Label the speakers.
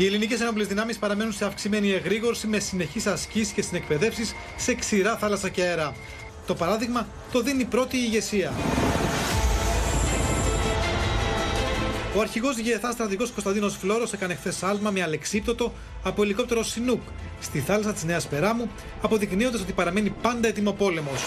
Speaker 1: Οι ελληνικές ενόπλες δυνάμεις παραμένουν σε αυξημένη εγρήγορση με συνεχείς ασκήσεις και συνεκπαιδεύσεις σε ξηρά θάλασσα και αέρα. Το παράδειγμα το δίνει πρώτη ηγεσία. Ο αρχηγός ΓΕΘΑ στρατηγός Κωνσταντίνος Φλόρος έκανε χθες άλμα με αλεξίπτωτο από ελικόπτερο Σινούκ στη θάλασσα της Νέας Περάμου, αποδεικνύοντας ότι παραμένει πάντα έτοιμο πόλεμος.